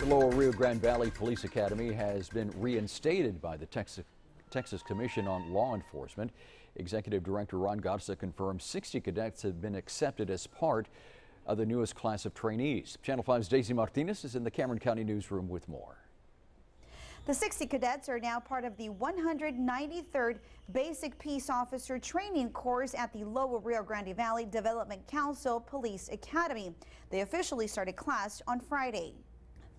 The Lower Rio Grande Valley Police Academy has been reinstated by the Texas, Texas Commission on Law Enforcement. Executive Director Ron Garza confirmed 60 cadets have been accepted as part of the newest class of trainees. Channel 5's Daisy Martinez is in the Cameron County newsroom with more. The 60 cadets are now part of the 193rd Basic Peace Officer Training Course at the Lower Rio Grande Valley Development Council Police Academy. They officially started class on Friday.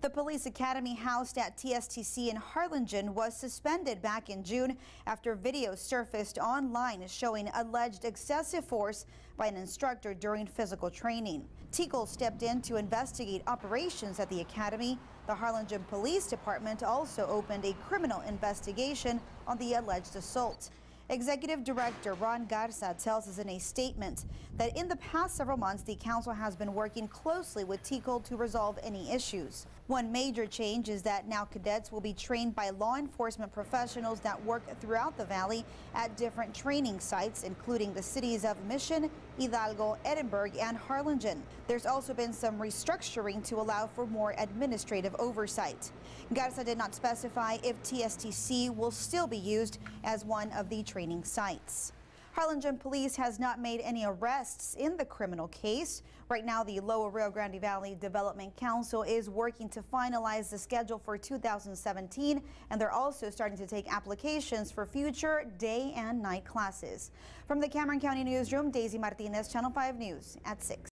The police academy housed at TSTC in Harlingen was suspended back in June after videos surfaced online showing alleged excessive force by an instructor during physical training. TCOLE stepped in to investigate operations at the academy. The Harlingen Police Department also opened a criminal investigation on the alleged assault. Executive Director Ron Garza tells us in a statement that in the past several months, the council has been working closely with TCOLE to resolve any issues. One major change is that now cadets will be trained by law enforcement professionals that work throughout the valley at different training sites, including the cities of Mission, Hidalgo, Edinburg, and Harlingen. There's also been some restructuring to allow for more administrative oversight. Garza did not specify if TSTC will still be used as one of the training sites. Harlingen Police has not made any arrests in the criminal case. Right now, the Lower Rio Grande Valley Development Council is working to finalize the schedule for 2017, and they're also starting to take applications for future day and night classes. From the Cameron County Newsroom, Daisy Martinez, Channel 5 News at 6.